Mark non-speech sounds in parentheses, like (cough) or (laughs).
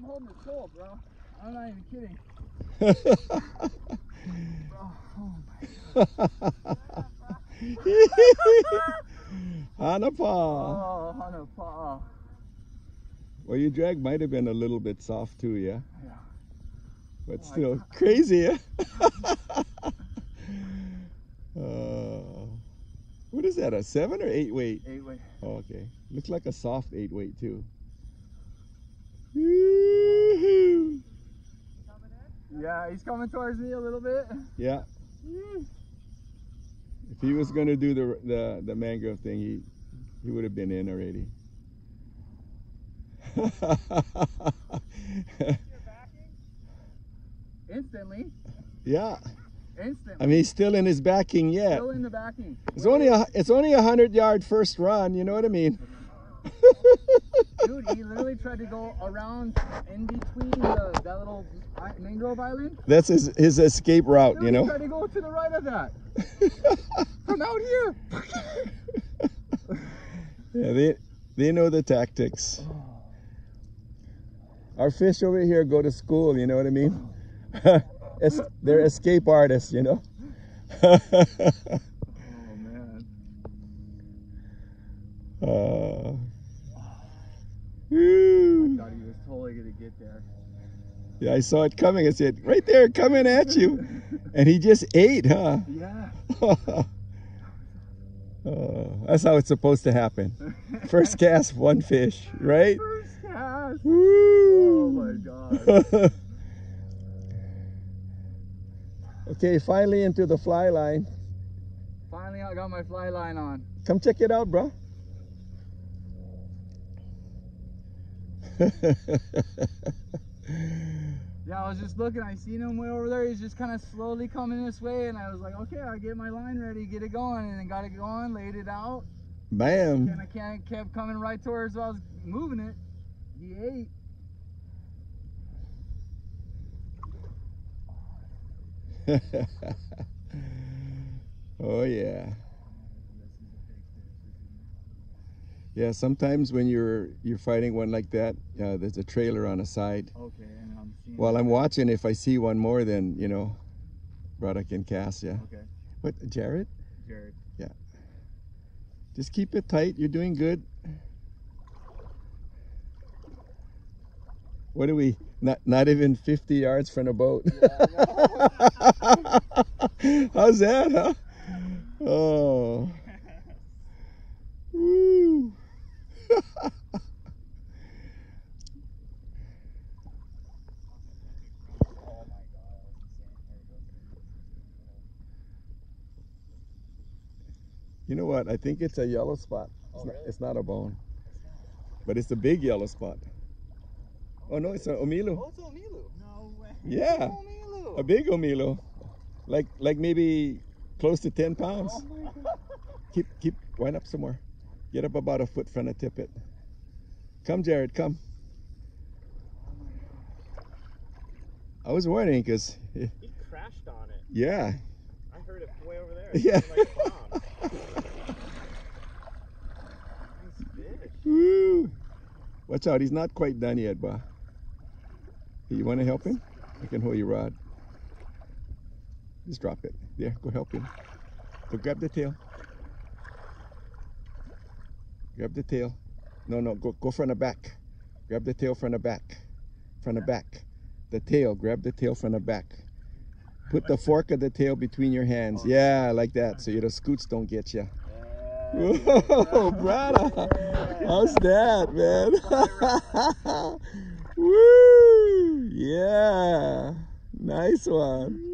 I'm holding his pole, bro. I'm not even kidding. (laughs) Bro, oh my Hanapa. Oh, Hana Pa. Well, your drag might have been a little bit soft too, yeah? Yeah. But Oh, still (laughs) crazy, yeah? (laughs) uh, what is that, a seven or eight weight? Eight way. Oh, okay. Looks like a soft eight weight too. Woo-hoo. Yeah, he's coming towards me a little bit. Yeah. Mm. If he was gonna do the the the mangrove thing, he he would have been in already. (laughs) Instantly. yeah, Instantly. I mean he's still in his backing yet. Still in the backing. It's only a it's only a hundred yard first run. You know what I mean? (laughs) Dude, he literally tried to go around in between the, that little mangrove island. That's his his escape route. Dude, You he know. tried to go to the right of that. (laughs) From out here. Yeah, they they know the tactics. (sighs) Our fish over here go to school. You know what I mean? (laughs) Es- They're escape artists. You know. (laughs) Oh man. Uh, he was totally gonna get there. Yeah, I saw it coming. I said, right there, coming at you. (laughs) And he just ate, huh? Yeah. (laughs) Uh, that's how it's supposed to happen. First cast, one fish, right? First cast. Oh my god. (laughs) okay, finally into the fly line. Finally, I got my fly line on. Come check it out, bro. (laughs) Yeah, I was just looking. I seen him way over there. He's just kind of slowly coming this way, and I was like, okay, I get my line ready, get it going, and then got it going, laid it out, Bam. and I can't kept coming right towards. I was moving it. He ate. (laughs) oh yeah. Yeah, sometimes when you're you're fighting one like that, uh, there's a trailer on the side. Okay, and I'm seeing. While I'm watching, if I see one more, then you know, brother can cast. Yeah. Okay, What, Jared? Jared. Yeah. Just keep it tight. You're doing good. What are we? Not not even 50 yards from the boat. (laughs) How's that, huh? Oh. Woo. You know what? I think it's a yellow spot. Oh, it's, Oh, not, really? it's not a bone. But it's a big yellow spot. Oh no, it's an omilu. Oh, it's Omilu. No way. Yeah. Omilu. A big omilu. Like like maybe close to 10 pounds. Oh my god. (laughs) Keep keep wind up some more. Get up about a foot from the tippet. Come Jared, come. I was warning because (laughs) He crashed on it. yeah. I heard it way over there. (laughs) Yeah. Like a bomb. nice fish. Woo. Watch out, he's not quite done yet, but you want to help him? I can hold your rod. Just drop it. There, go help him. Go grab the tail. Grab the tail. No, no, go go from the back. Grab the tail from the back. From the back. The tail, grab the tail from the back. Put the fork of the tail between your hands. Yeah, like that, so your scutes don't get you. Whoa, brother. Uh, how's that, man? (laughs) Woo! Yeah. Nice one.